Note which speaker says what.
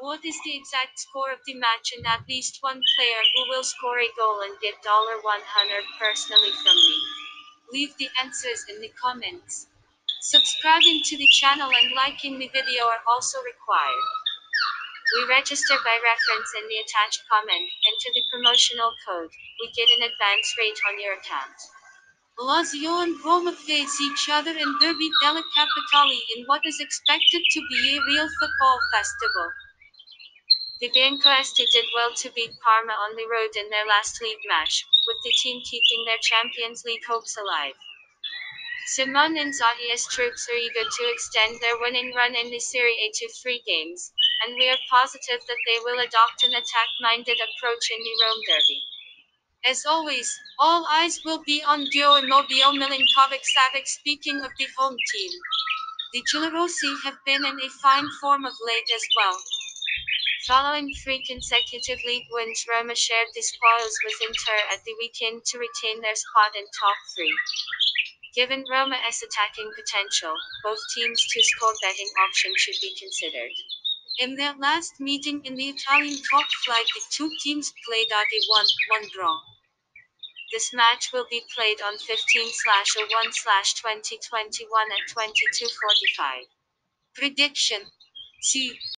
Speaker 1: What is the exact score of the match and at least one player who will score a goal and get $100 personally from me? Leave the answers in the comments. Subscribing to the channel and liking the video are also required. We register by reference in the attached comment. Enter the promotional code. We get an advance rate on your account. Lazio and Roma face each other in Derby della Capitale in what is expected to be a real football festival. The Biancocelesti did well to beat Parma on the road in their last league match, with the team keeping their Champions League hopes alive. Simone Inzaghi's troops are eager to extend their winning run in the Serie A to three games, and we are positive that they will adopt an attack-minded approach in the Rome derby. As always, all eyes will be on Ciro Immobile Milinkovic-Savic speaking of the home team. The Giallorossi have been in a fine form of late as well. Following three consecutive league wins Roma shared the spoils with Inter at the weekend to retain their spot in top three. Given Roma's attacking potential, both teams' to-score betting option should be considered. In their last meeting in the Italian top flight the two teams played at a 1-1 draw. This match will be played on 15-01-2021 at 22:45. Prediction. See